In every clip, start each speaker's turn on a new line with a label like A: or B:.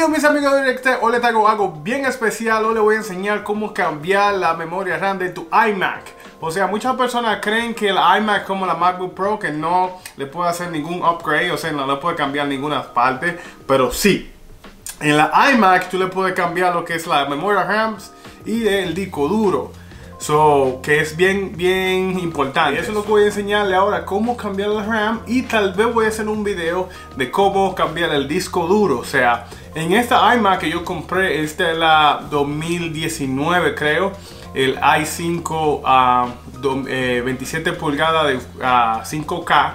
A: Bienvenidos mis amigos de Directe, hoy les traigo algo bien especial, hoy les voy a enseñar cómo cambiar la memoria RAM de tu iMac. O sea, muchas personas creen que el iMac como la MacBook Pro que no le puede hacer ningún upgrade, o sea, no le puede cambiar ninguna parte, pero sí. En la iMac tú le puedes cambiar lo que es la memoria RAM y el disco duro. So, que es bien, bien importante. Eso es lo que voy a enseñarle ahora, cómo cambiar la RAM y tal vez voy a hacer un video de cómo cambiar el disco duro. O sea, en esta iMac que yo compré, esta es la 2019 creo, el i5 a 27 pulgadas de 5K.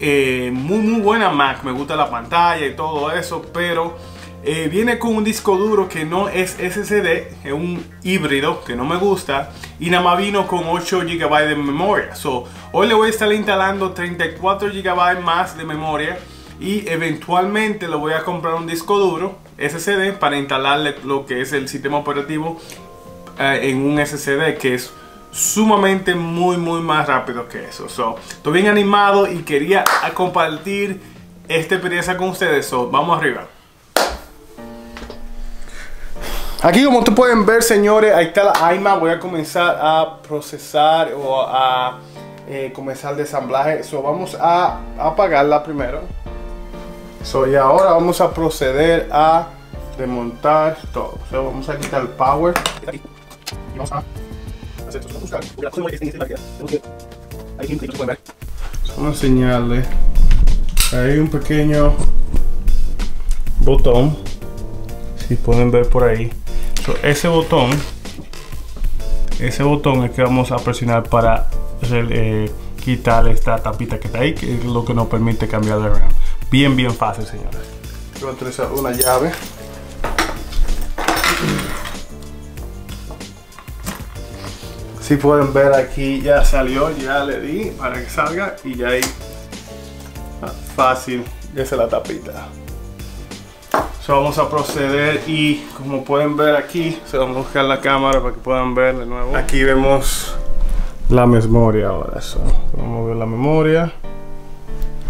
A: Eh, muy muy buena Mac, me gusta la pantalla y todo eso, pero eh, viene con un disco duro que no es SSD, es un híbrido que no me gusta y nada más vino con 8 GB de memoria. So, hoy le voy a estar instalando 34 GB más de memoria y eventualmente le voy a comprar un disco duro SSD para instalarle lo que es el sistema operativo eh, en un SSD que es sumamente muy muy más rápido que eso. So, estoy bien animado y quería compartir esta experiencia con ustedes. So, vamos arriba. Aquí como ustedes pueden ver señores, ahí está la iMac, voy a comenzar a procesar o a eh, comenzar el desamblaje. So, vamos a apagarla primero. So, y ahora vamos a proceder a desmontar todo. Vamos a quitar el power. Vamos a hacer Vamos a enseñarle. Hay un pequeño botón. Si pueden ver por ahí ese botón, ese botón es que vamos a presionar para eh, quitar esta tapita que está ahí, que es lo que nos permite cambiar de RAM. Bien, bien fácil, señores. Voy a utilizar una llave. Si pueden ver aquí ya salió, ya le di para que salga y ya ahí ah, fácil, ya es la tapita vamos a proceder y como pueden ver aquí, se vamos a buscar la cámara para que puedan ver de nuevo. Aquí vemos la memoria ahora. vamos a ver la memoria.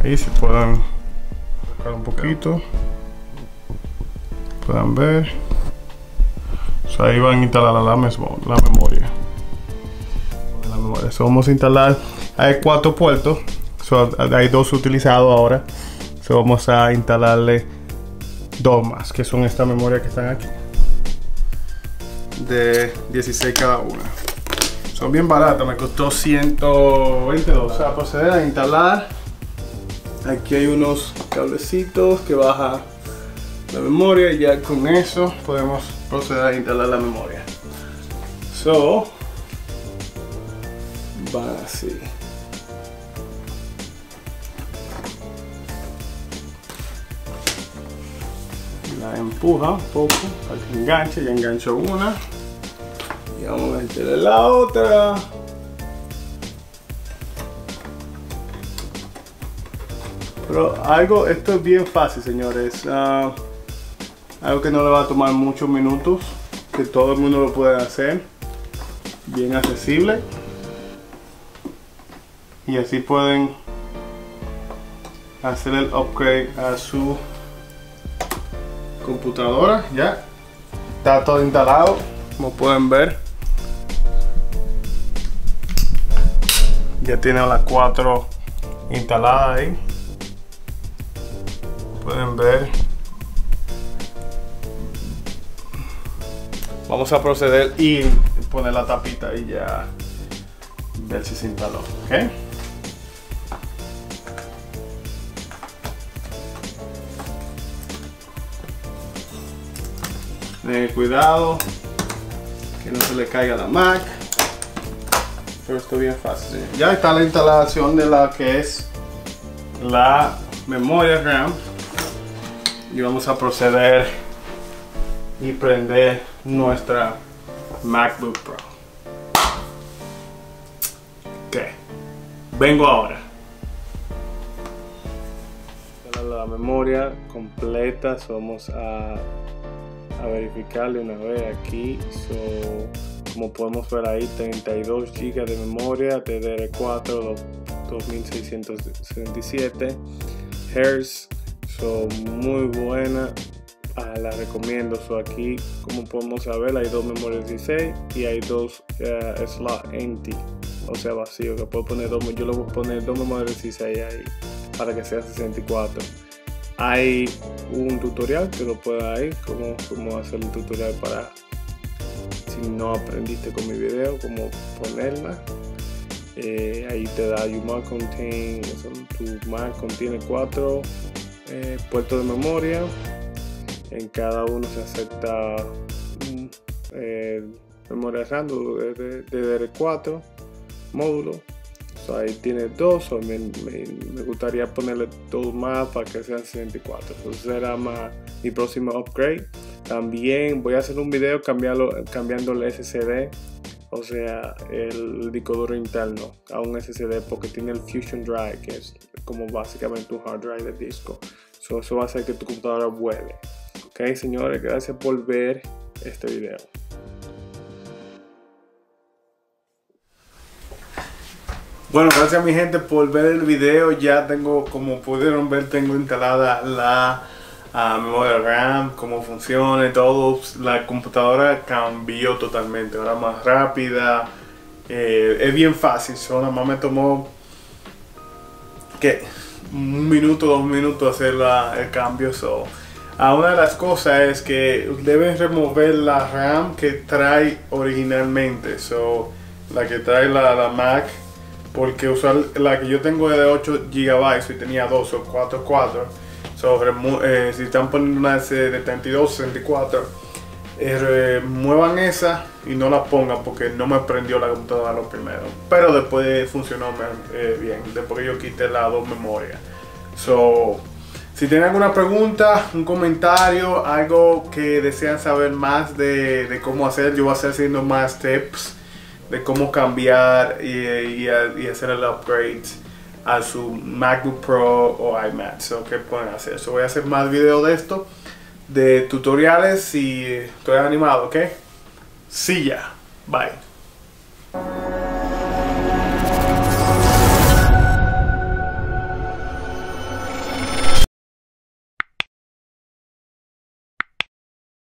A: Ahí se puedan sacar un poquito. Puedan ver. ahí van a instalar la, la, memoria. La memoria. vamos a instalar. Hay cuatro puertos. hay dos utilizados ahora. vamos a instalarle dos más, que son esta memoria que están aquí. De 16 cada una. Son bien baratas, me costó 122. O sea, proceder a instalar. Aquí hay unos cablecitos que baja la memoria y ya con eso podemos proceder a instalar la memoria. So, así. Empuja un poco para que enganche, ya engancho una. Y vamos a meterle la otra. Pero algo, esto es bien fácil señores. Uh, algo que no le va a tomar muchos minutos que todo el mundo lo puede hacer. Bien accesible. Y así pueden hacer el upgrade a su computadora ya. Está todo instalado. Como pueden ver. Ya tiene las cuatro instaladas ahí. Pueden ver. Vamos a proceder y poner la tapita y ya. Ver si se instaló ¿ok? Cuidado que no se le caiga la Mac. Pero esto bien fácil. Ya está la instalación de la que es la memoria RAM. Y vamos a proceder y prender nuestra MacBook Pro. Ok, vengo ahora. La memoria completa, vamos a a verificarle una vez aquí como podemos ver ahí 32 GB de memoria DDR4 2667 Hz son muy buena ah, la recomiendo. So aquí, como podemos saber, hay dos memorias 16 y hay dos uh, slots empty, o sea, vacío. Que puedo poner dos, yo le voy a poner dos memorias 16 ahí para que sea 64. Hay un tutorial que lo pueda ir, como, como hacer el tutorial para si no aprendiste con mi video, cómo ponerla. Eh, ahí te da you contain, tu Mac contiene cuatro eh, puertos de memoria. En cada uno se acepta eh, memoria RAM de, DDR4 módulo. Ahí tiene dos, me, me, gustaría ponerle dos más para que sean 64. Entonces será más mi próximo upgrade. También voy a hacer un video cambiarlo, cambiando el SSD o sea, el disco interno a un SSD porque tiene el Fusion Drive, que es como básicamente un hard drive de disco. eso va a hacer que tu computadora vuele. Ok, señores, gracias por ver este video. Bueno, gracias mi gente por ver el video. Ya tengo, como pudieron ver, tengo instalada la a memoria RAM, cómo funciona y todo, la computadora cambió totalmente, ahora más rápida, eh, es bien fácil, solo más me tomó que un minuto, dos minutos hacer el cambio. So. Ah, una de las cosas es que deben remover la RAM que trae originalmente, so, la que trae la, la Mac, porque usar la que yo tengo es de 8 GB y tenía 2 o 4, 4 eh, si están poniendo una de 32, 64, eh, muevan esa y no la pongan porque no me prendió la computadora lo primero. Pero después funcionó eh, bien, después que yo quité la dos memorias. So, si tienen alguna pregunta, un comentario, algo que desean saber más de, cómo hacer, yo voy a estar haciendo más tips de cómo cambiar y, hacer el upgrade a su MacBook Pro o iMac. So, ¿Qué pueden hacer? So, voy a hacer más videos de esto, de tutoriales y estoy animado, ¿ok? Sí ya. Bye.